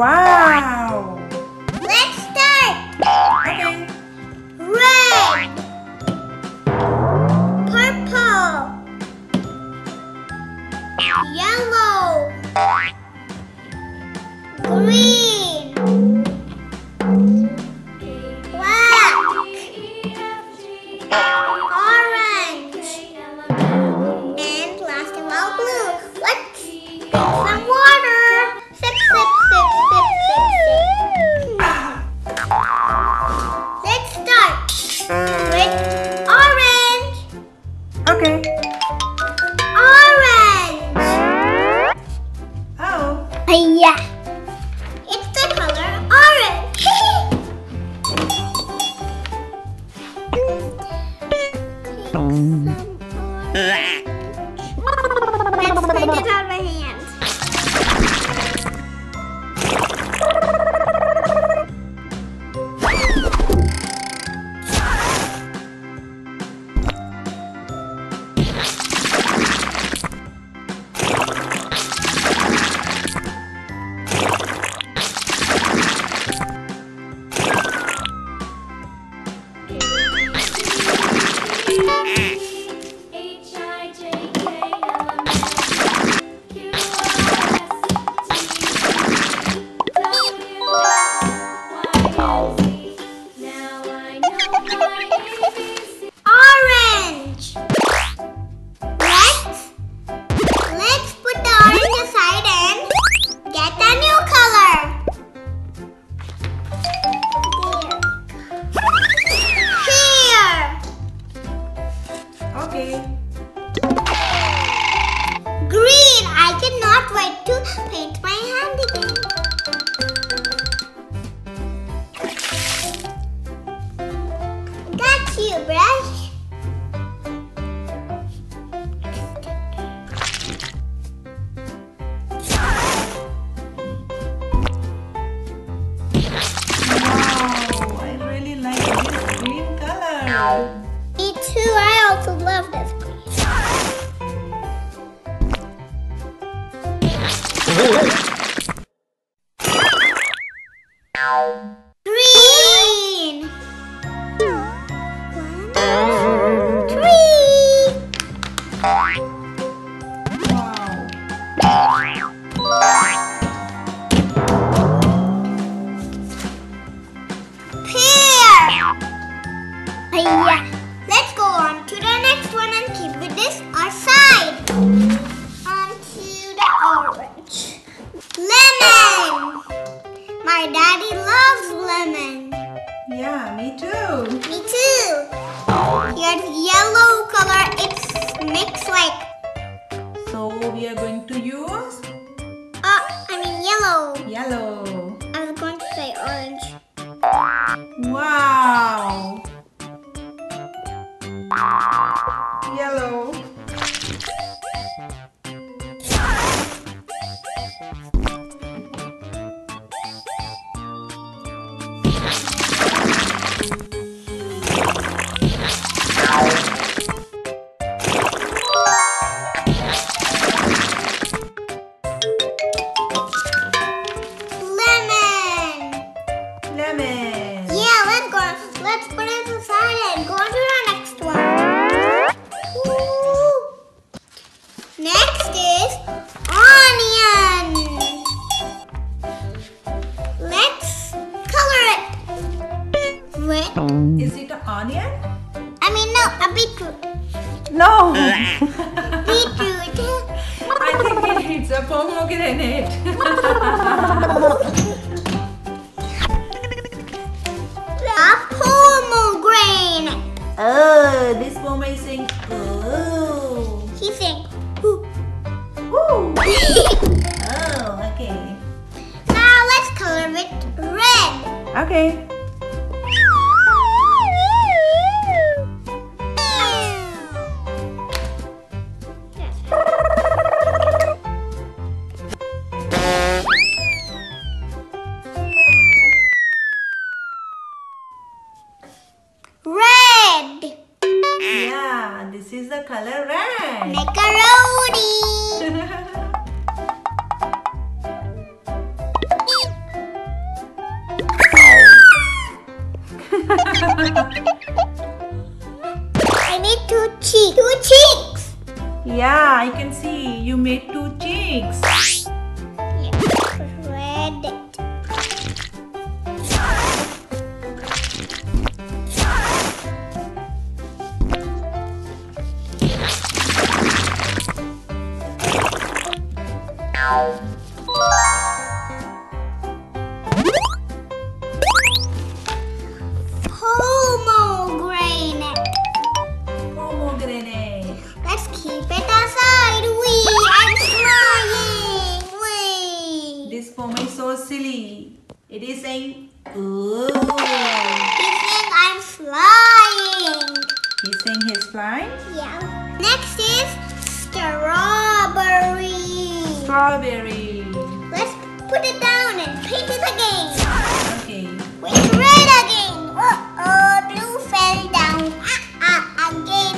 Wow! Let's start! Okay. Red Purple Yellow Green to your brush. pongo the pomegranate. Oh, this oh. Oh, okay. Now let's color it red. Okay. I made two cheeks. Two cheeks. Yeah, I can see. You made two cheeks. Red. Yeah, he's. Yeah. Next is strawberry. Strawberry. Let's put it down and paint it again. Okay. With red again. Uh oh, blue fell down. Ah ah, again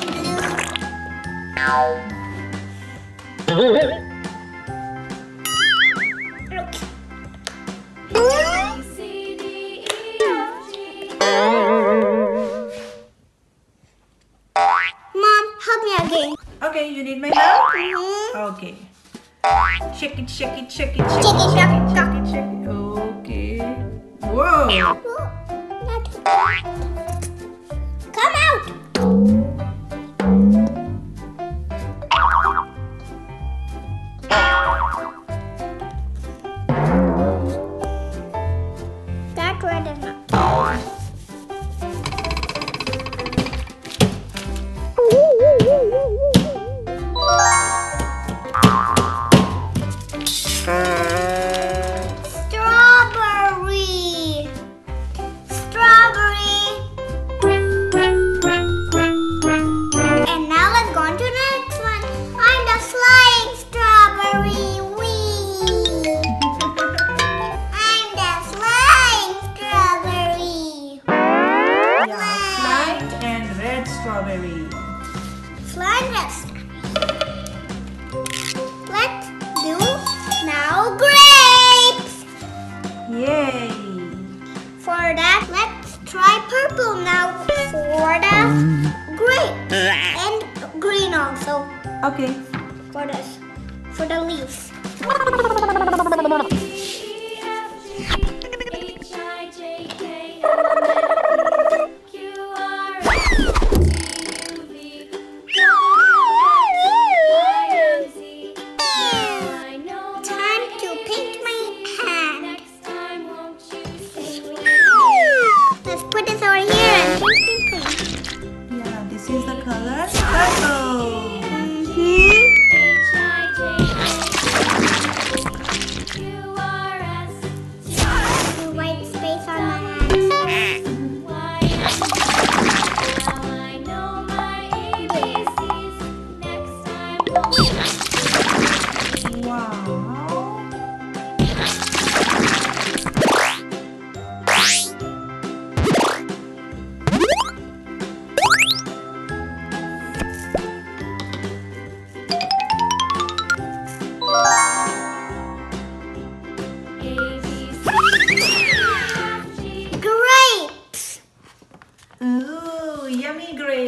blue. you need my help? Mhm. Okay. Shake it, shake it, shake it, shake Shake it, shake it, shake it, shake it. Okay. Whoa. Come out. For the grape and green also Okay. for this for the leaves.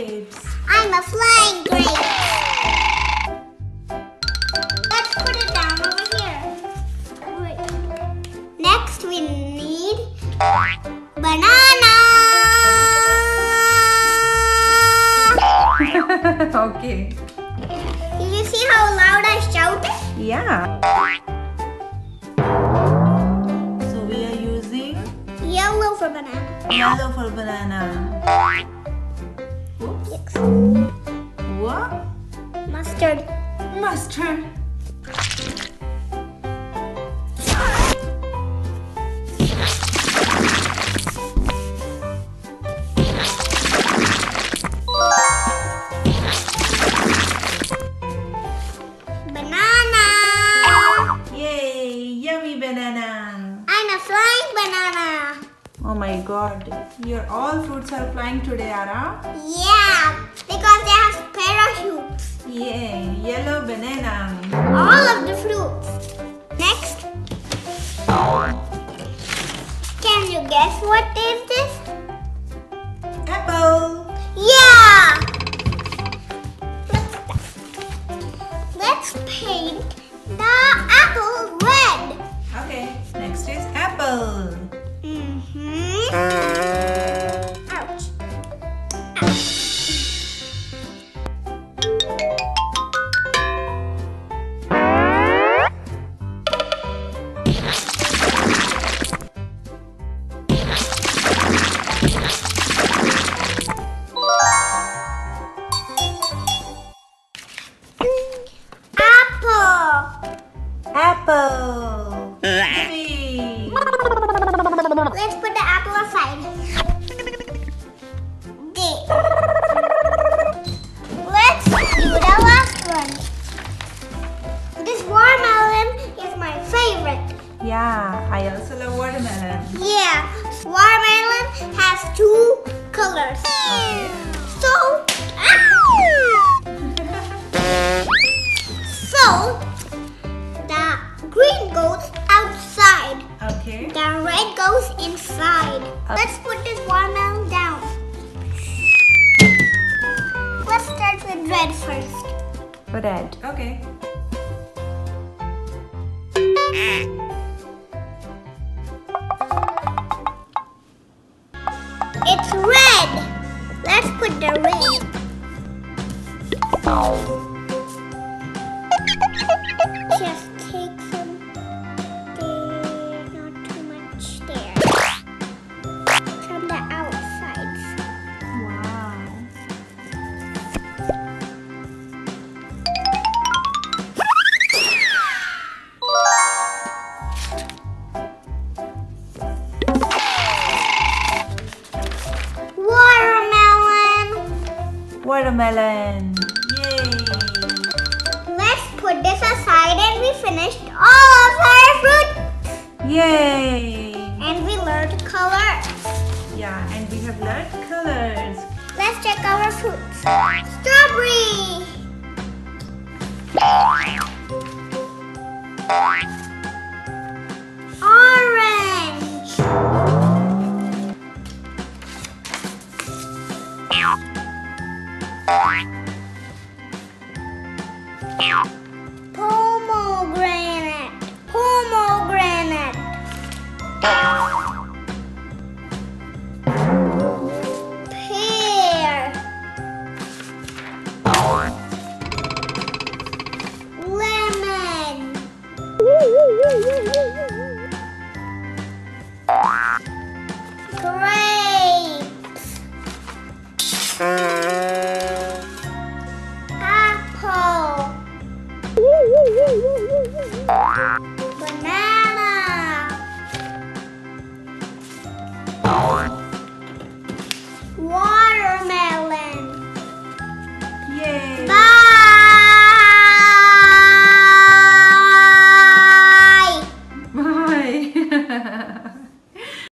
Grapes. I'm a flying grape. Let's put it down over here. Wait. Next, we need banana. okay. Did you see how loud I shouted? Yeah. So we are using Yellow for banana. yellow for banana. What? Mustard. Mustard. Banana. Yay, yummy banana. I'm a flying banana. Oh my god. Your all fruits are flying today, Aara. Yeah, because they have parachutes. Yeah, yellow banana. All of the fruits. Next. Can you guess what is this? Apple. Yeah! let's paint Yeah, I also love watermelon. Yeah, watermelon has two colors. Okay. So, ah! so the green goes outside. Okay. The red goes inside. Okay. Let's put this watermelon down. Let's start with red first. Red. Okay. Put the red. Watermelon. Yay. Let's put this aside and we finished all of our fruit. Yay. And we learned colors. Yeah, and we have learned colors. Let's check our fruits. Strawberry. Pomegranate.